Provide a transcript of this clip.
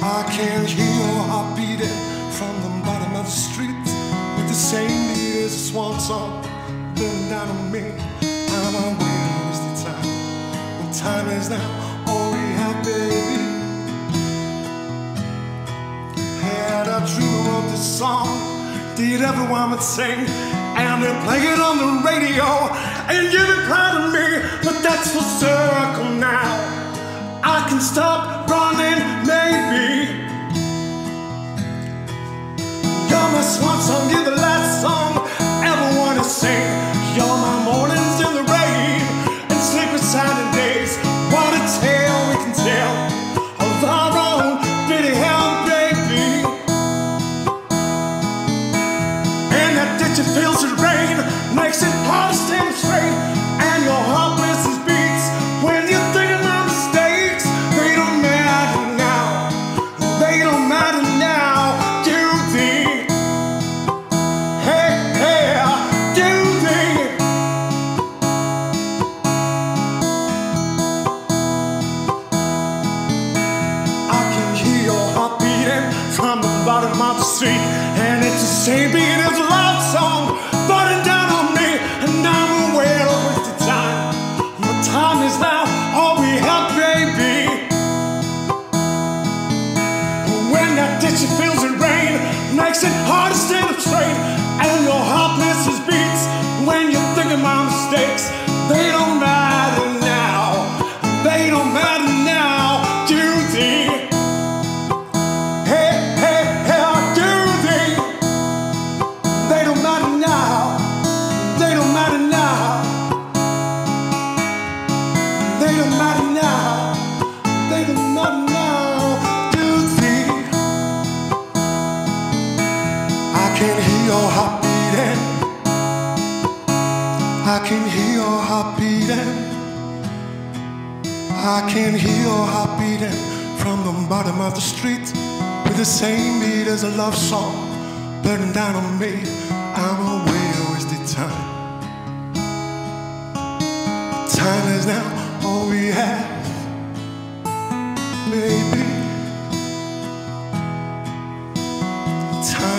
I can hear your heart beating from the bottom of the street with the same beat as a swan song burning down on me. I'm to waste time. When time is now all we have, baby. Had a dream of this song, did everyone would sing, and they play it on the radio, and you'd be proud of me, but that's for circle now. I can stop That fills the rain makes it hard straight. And your heart beats when you think of mistakes. They don't matter now. They don't matter now, do they? Hey, hey, do they? I can hear your heart beating from the bottom of the street, and it's the same beat as love hard I can hear your heart beating. I can hear your heart beating from the bottom of the street with the same beat as a love song burning down on me. I'm away, oh, where's time? Time is now all we have, baby. Time.